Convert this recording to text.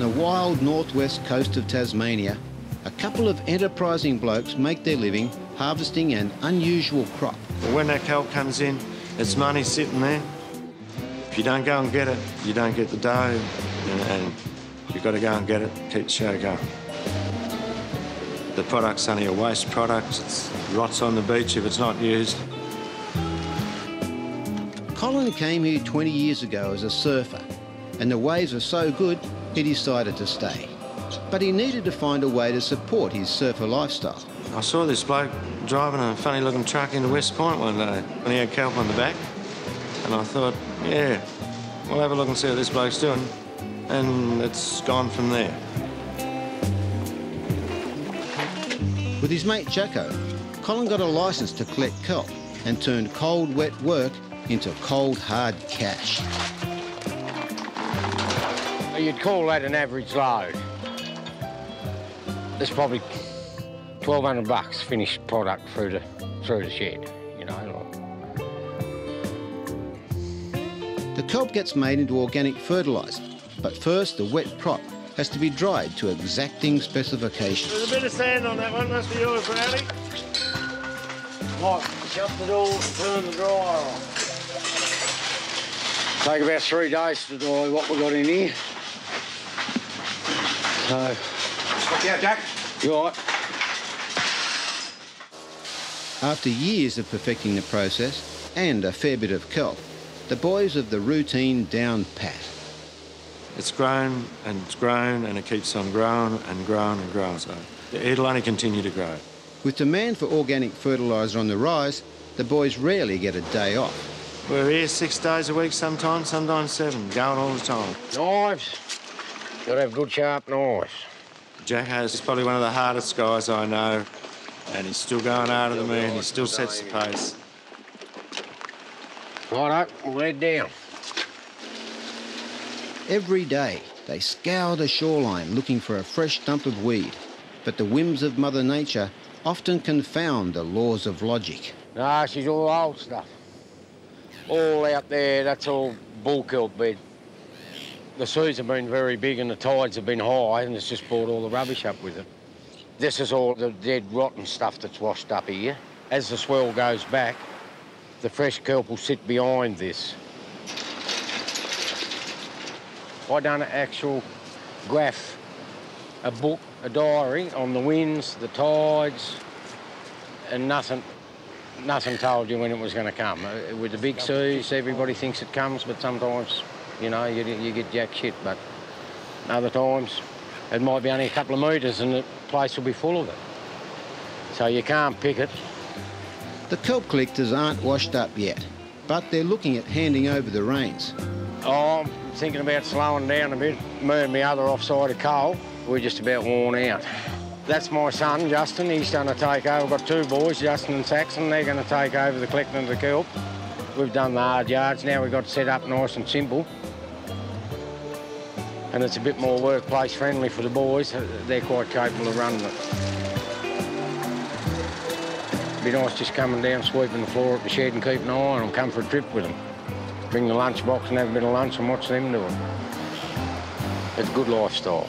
wild northwest coast of Tasmania, a couple of enterprising blokes make their living harvesting an unusual crop. When that kelp comes in, it's money sitting there. If you don't go and get it, you don't get the dough, and, and you've got to go and get it, keep the show going. The product's only a waste product. It rots on the beach if it's not used. Colin came here 20 years ago as a surfer, and the waves were so good he decided to stay. But he needed to find a way to support his surfer lifestyle. I saw this bloke driving a funny looking truck into West Point one day, and he had kelp on the back. And I thought, yeah, we'll have a look and see what this bloke's doing. And it's gone from there. With his mate Jacko, Colin got a licence to collect kelp and turned cold, wet work into cold, hard cash. You'd call that an average load. There's probably 1200 bucks finished product through the, through the shed, you know. The kelp gets made into organic fertiliser, but first the wet prop has to be dried to exacting specifications. There's a bit of sand on that one, must be yours, Brownie. Right, shut the door, turn the dryer on. Take about three days to dry what we got in here. So. Yeah, Jack. You all right? After years of perfecting the process and a fair bit of kelp, the boys of the routine down pat. It's grown and it's grown and it keeps on growing and growing and growing. So it'll only continue to grow. With demand for organic fertiliser on the rise, the boys rarely get a day off. We're here six days a week sometimes, sometimes seven, going all the time. Knives. Got to have good sharp knives. Jack has is probably one of the hardest guys I know, and he's still going harder than me, and he still sets the pace. Right up, we'll head down. Every day, they scour the shoreline looking for a fresh dump of weed, but the whims of Mother Nature often confound the laws of logic. No, she's all old stuff. All out there, that's all bull kelp bed. The seas have been very big and the tides have been high and it's just brought all the rubbish up with it. This is all the dead, rotten stuff that's washed up here. As the swell goes back, the fresh kelp will sit behind this. I done an actual graph, a book, a diary on the winds, the tides, and nothing, nothing told you when it was going to come. Uh, With the big seas, everybody thinks it comes, but sometimes, you know, you, you get jack shit. But other times, it might be only a couple of metres and the place will be full of it. So you can't pick it. The kelp collectors aren't washed up yet, but they're looking at handing over the reins. Oh, I'm thinking about slowing down a bit. Me and my other offside of Cole, we're just about worn out. That's my son, Justin. He's going to take over. I've got two boys, Justin and Saxon. They're going to take over the collecting of the kelp. We've done the hard yards. Now we've got it set up nice and simple. And it's a bit more workplace friendly for the boys. They're quite capable of running it. Be nice just coming down, sweeping the floor at the shed and keeping an eye on them. Come for a trip with them. Bring the lunch box and have a bit of lunch and watch them do it. It's a good lifestyle.